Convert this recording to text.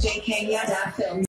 JK, yeah, that film.